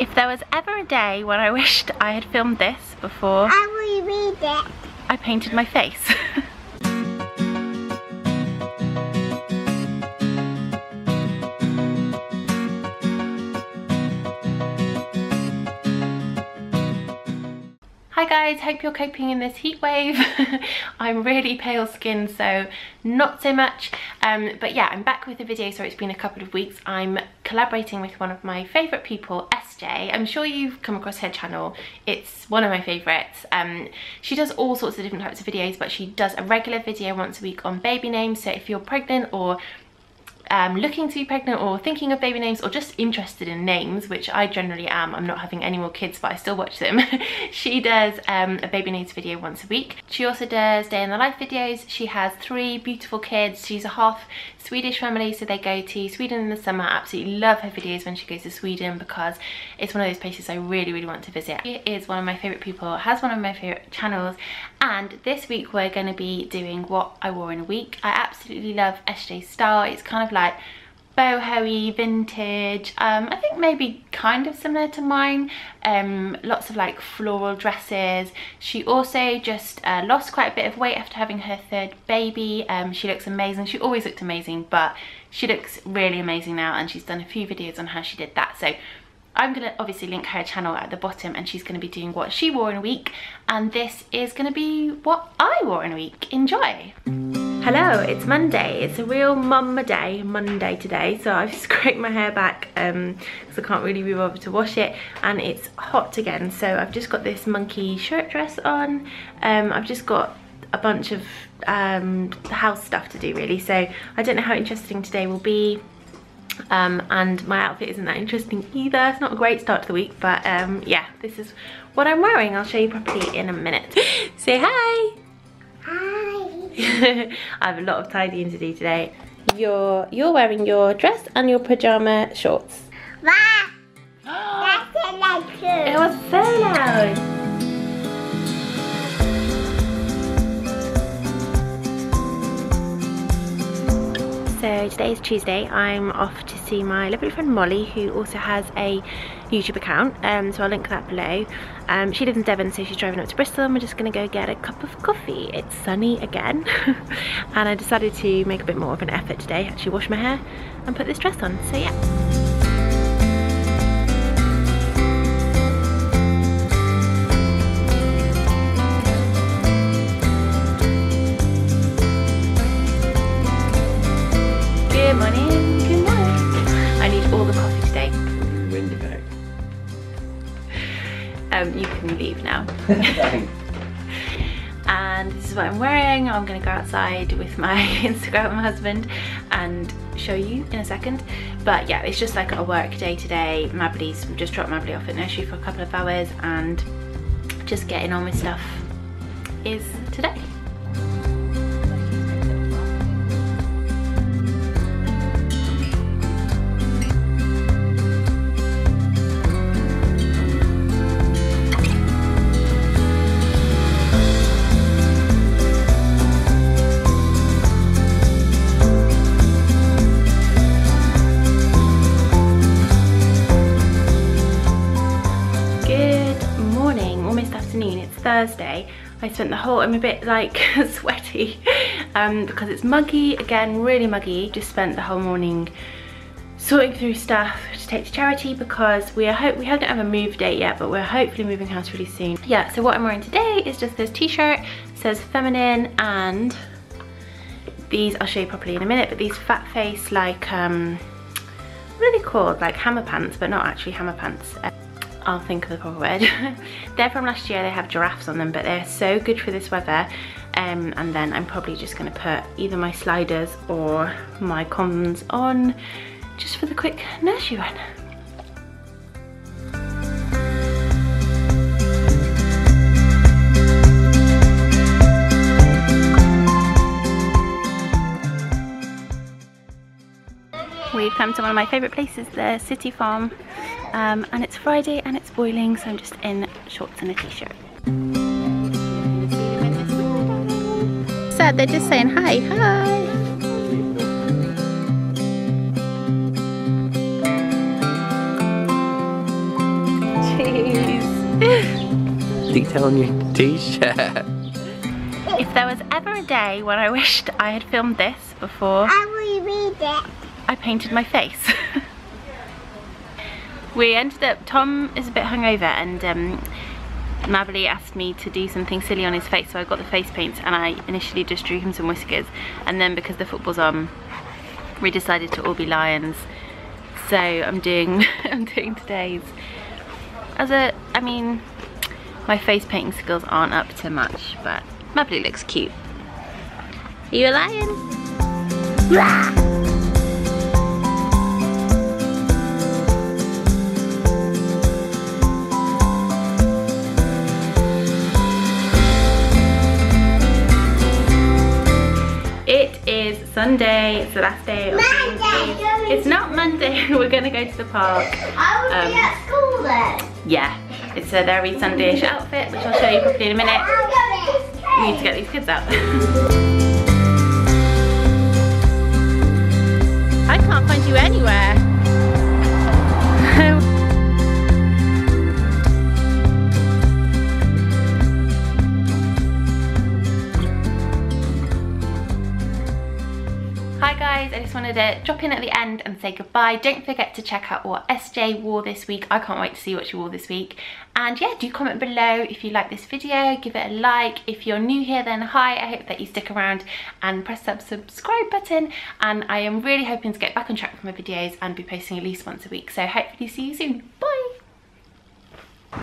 If there was ever a day when I wished I had filmed this before I will read it. I painted my face. Hi guys, hope you're coping in this heat wave. I'm really pale skinned, so not so much. Um, but yeah, I'm back with a video, so it's been a couple of weeks. I'm collaborating with one of my favourite people, SJ. I'm sure you've come across her channel. It's one of my favourites. Um, she does all sorts of different types of videos, but she does a regular video once a week on baby names. So if you're pregnant or um, looking to be pregnant or thinking of baby names or just interested in names, which I generally am, I'm not having any more kids but I still watch them, she does um, a baby names video once a week. She also does day in the life videos. She has three beautiful kids. She's a half Swedish family so they go to Sweden in the summer. I absolutely love her videos when she goes to Sweden because it's one of those places I really really want to visit. She is one of my favourite people, has one of my favourite channels and this week we're going to be doing what I wore in a week. I absolutely love SJ's style. It's kind of like like boho vintage um, i think maybe kind of similar to mine. Um, lots of like floral dresses. She also just uh, lost quite a bit of weight after having her third baby. Um, she looks amazing. She always looked amazing but she looks really amazing now and she's done a few videos on how she did that. So I'm going to obviously link her channel at the bottom and she's going to be doing what she wore in a week. And this is going to be what I wore in a week. Enjoy! Hello, it's Monday. It's a real mumma day, Monday today. So I've scraped my hair back because um, I can't really be bothered to wash it. And it's hot again. So I've just got this Monki shirt dress on. Um, I've just got a bunch of um, house stuff to do really. So I don't know how interesting today will be. Um, and my outfit isn't that interesting either. It's not a great start to the week, but um, yeah, this is what I'm wearing. I'll show you properly in a minute. Say hi. I have a lot of tidying to do today. You're you're wearing your dress and your pajama shorts. Wow! That's so loud. It was so loud. So today is Tuesday. I'm off to see my lovely friend Molly, who also has a YouTube account. Um, so I'll link that below. Um, she lives in Devon, so she's driving up to Bristol, and we're just gonna go get a cup of coffee. It's sunny again, and I decided to make a bit more of an effort today. Actually, wash my hair and put this dress on. So yeah. Um, you can leave now. and this is what I'm wearing. I'm gonna go outside with my Instagram husband and show you in a second. But yeah, it's just like a work day today. Mabley's just dropped Mabley off at nursery for a couple of hours and just getting on with stuff is today. Thursday, I spent the whole, I'm a bit like sweaty um, because it's muggy, again, really muggy. Just spent the whole morning sorting through stuff to take to charity because we are hope we haven't have a move date yet but we're hopefully moving house really soon. Yeah so what i'm wearing today is just this t-shirt. Says feminine and these i'll show you properly in a minute but these fat face like um they called? Like hammer pants but not actually hammer pants I'll think of the proper word. they're from last year, they have giraffes on them, but they're so good for this weather. Um, and then I'm probably just gonna put either my sliders or my commons on just for the quick nursery run. We've come to one of my favourite places, the City Farm um, and it's Friday and it's boiling so I'm just in shorts and a t-shirt. Sad, they're just saying hi, hi. detail on your t-shirt. If there was ever a day when I wished I had filmed this before I will read it. I painted my face. we ended up, Tom is a bit hungover and um, Mavely asked me to do something silly on his face so I got the face paint and I initially just drew him some whiskers. And then because the football's on we decided to all be lions. So I'm doing I'm doing today's. As a I mean my face painting skills aren't up to much but Mavely looks cute. Are you a lion? It Sunday, it's the last day of Monday. It's not Monday, we're gonna go to the park. I will Um, be at school then. Yeah, it's a very Sunday-ish outfit, which I'll show you properly in a minute. We need to get these kids out. I just wanted to drop in at the end and say goodbye. Don't forget to check out what SJ wore this week. I can't wait to see what she wore this week. And yeah, do comment below if you like this video, give it a like. If you're new here, then hi, I hope that you stick around and press that subscribe button. And I am really hoping to get back on track with my videos and be posting at least once a week. So hopefully see you soon. Bye!